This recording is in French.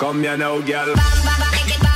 Come here now, girl.